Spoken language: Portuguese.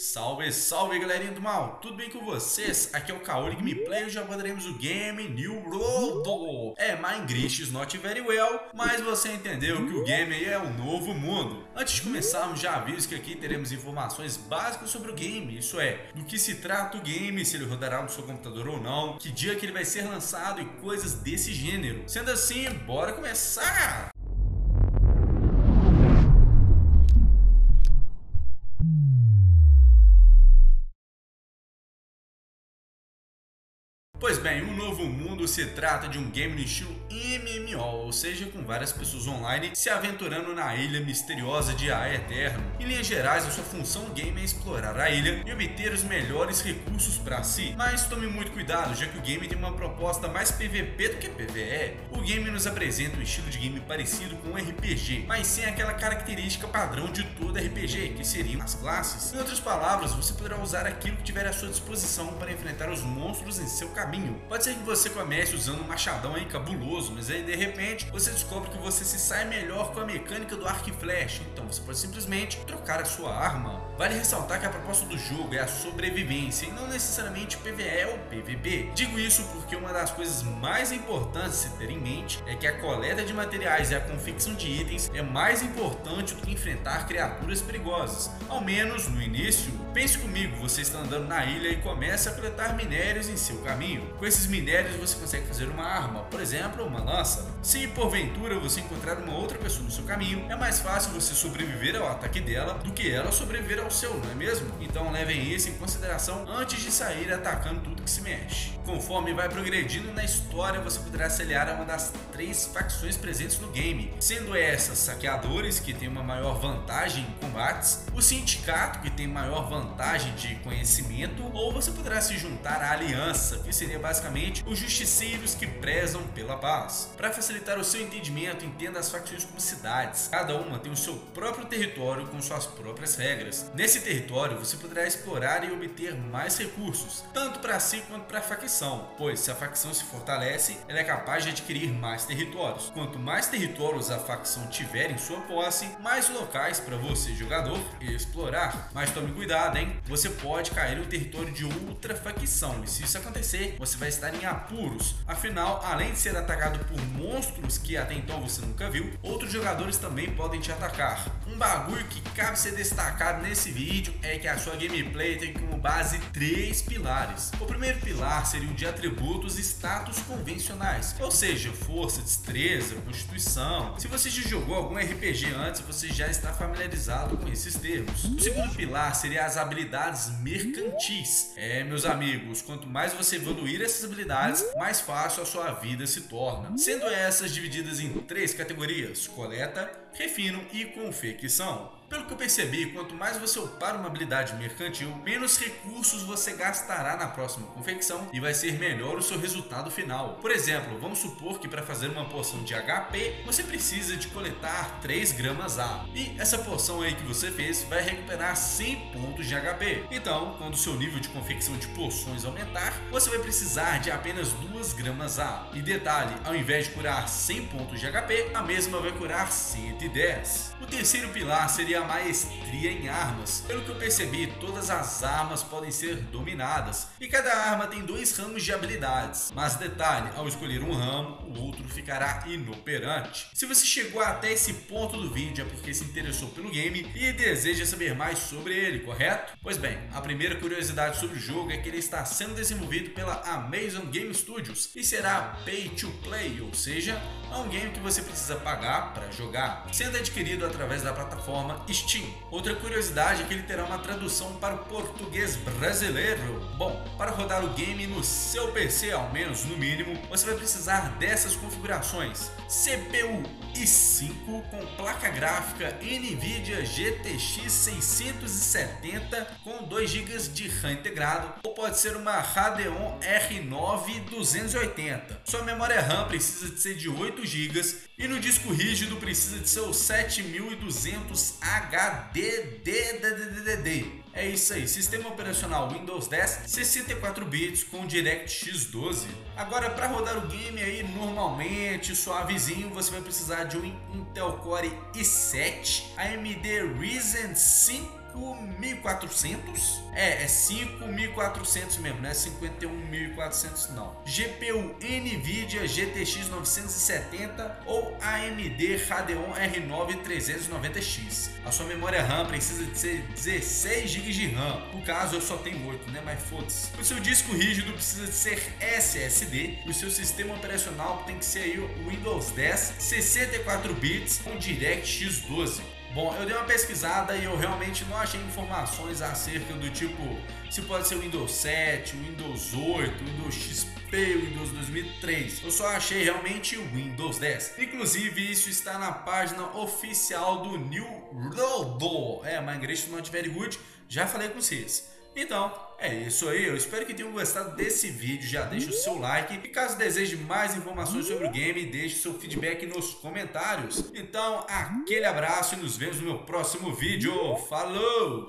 Salve, salve galerinha do mal, tudo bem com vocês? Aqui é o Kaori Gameplay e hoje abordaremos o game New World. É, my English is not very well, mas você entendeu que o game é o novo mundo. Antes de começarmos, já aviso que aqui teremos informações básicas sobre o game, isso é, do que se trata o game, se ele rodará no seu computador ou não, que dia que ele vai ser lançado e coisas desse gênero. Sendo assim, bora começar! Pois bem, o Novo Mundo se trata de um game no estilo MMO, ou seja, com várias pessoas online se aventurando na ilha misteriosa de A Eterno. Em linhas gerais, a sua função game é explorar a ilha e obter os melhores recursos para si. Mas tome muito cuidado, já que o game tem uma proposta mais PVP do que PVE. O game nos apresenta um estilo de game parecido com um RPG, mas sem aquela característica padrão de todo RPG, que seriam as classes. Em outras palavras, você poderá usar aquilo que tiver à sua disposição para enfrentar os monstros em seu caminho caminho. Pode ser que você comece usando um machadão aí cabuloso, mas aí de repente você descobre que você se sai melhor com a mecânica do arco e flecha. Então você pode simplesmente trocar a sua arma. Vale ressaltar que a proposta do jogo é a sobrevivência e não necessariamente PVE ou PVP. Digo isso porque uma das coisas mais importantes se ter em mente é que a coleta de materiais e a confecção de itens é mais importante do que enfrentar criaturas perigosas. Ao menos no início. Pense comigo, você está andando na ilha e começa a coletar minérios em seu caminho. Com esses minérios você consegue fazer uma arma, por exemplo, uma lança. Se porventura você encontrar uma outra pessoa no seu caminho, é mais fácil você sobreviver ao ataque dela do que ela sobreviver ao seu, não é mesmo? Então levem isso em consideração antes de sair atacando tudo que se mexe. Conforme vai progredindo na história, você poderá se aliar a uma das três facções presentes no game, sendo essas saqueadores, que tem uma maior vantagem em combates, o sindicato, que tem maior vantagem de conhecimento, ou você poderá se juntar à aliança, que seria basicamente os justiceiros que prezam pela paz. Para facilitar o seu entendimento, entenda as facções como cidades. Cada uma tem o seu próprio território com suas próprias regras. Nesse território, você poderá explorar e obter mais recursos, tanto para si quanto para a facção, pois se a facção se fortalece, ela é capaz de adquirir mais territórios. Quanto mais territórios a facção tiver em sua posse, mais locais para você, jogador, explorar. Mas tome cuidado, hein? Você pode cair no território de outra facção, e se isso acontecer, você vai estar em apuros. Afinal, além de ser atacado por monstros que até então você nunca viu, outros jogadores também podem te atacar. Um bagulho que cabe ser destacado nesse vídeo é que a sua gameplay tem como base três pilares. O primeiro pilar seria o de atributos e status convencionais, ou seja, força, destreza, constituição. Se você já jogou algum RPG antes, você já está familiarizado com esses termos. O segundo pilar seria as habilidades mercantis. É, meus amigos, quanto mais você evoluir habilidades, mais fácil a sua vida se torna. Sendo essas divididas em três categorias: coleta, refino e confecção. Pelo que eu percebi, quanto mais você upar uma habilidade mercantil, menos recursos você gastará na próxima confecção e vai ser melhor o seu resultado final. Por exemplo, vamos supor que para fazer uma poção de HP, você precisa de coletar 3 gramas A. E essa poção aí que você fez vai recuperar 100 pontos de HP. Então, quando o seu nível de confecção de poções aumentar, você vai precisar de apenas 2 gramas A. E detalhe, ao invés de curar 100 pontos de HP, a mesma vai curar 110. O terceiro pilar seria a maestria em armas. Pelo que eu percebi, todas as armas podem ser dominadas e cada arma tem dois ramos de habilidades. Mas detalhe, ao escolher um ramo, o outro ficará inoperante. Se você chegou até esse ponto do vídeo é porque se interessou pelo game e deseja saber mais sobre ele, correto? Pois bem, a primeira curiosidade sobre o jogo é que ele está sendo desenvolvido pela Amazon Game Studios e será pay to play, ou seja, é um game que você precisa pagar para jogar, sendo adquirido através da plataforma Steam. Outra curiosidade é que ele terá uma tradução para o português brasileiro. Bom, para rodar o game no seu PC, ao menos no mínimo, você vai precisar dessas configurações: CPU i5 com placa gráfica NVIDIA GTX 670 com 2 GB de RAM integrado, ou pode ser uma Radeon R9 280. Sua memória RAM precisa de ser de 8 GB e no disco rígido precisa de ser o 7200 HDD. É isso aí, sistema operacional Windows 10, 64 bits com DirectX 12. Agora para rodar o game aí normalmente, suavezinho, você vai precisar de um Intel Core i7, AMD Ryzen 5 5400. É, é 5400 mesmo, não é 51400 não. GPU Nvidia GTX 970 ou AMD Radeon R9 390X. A sua memória RAM precisa de ser 16 GB de RAM. No caso, eu só tenho 8, né? Mas foda-se. O seu disco rígido precisa de ser SSD. O seu sistema operacional tem que ser aí o Windows 10 64 bits com DirectX 12. Bom, eu dei uma pesquisada e eu realmente não achei informações acerca do tipo se pode ser o Windows 7, o Windows 8, o Windows XP, o Windows 2003. Eu só achei realmente o Windows 10. Inclusive, isso está na página oficial do New Rodo. É, my English not very good. Já falei com vocês. Então, é isso aí. Eu espero que tenham gostado desse vídeo. Já deixa o seu like. E caso deseje mais informações sobre o game, deixe seu feedback nos comentários. Então, aquele abraço e nos vemos no meu próximo vídeo. Falou!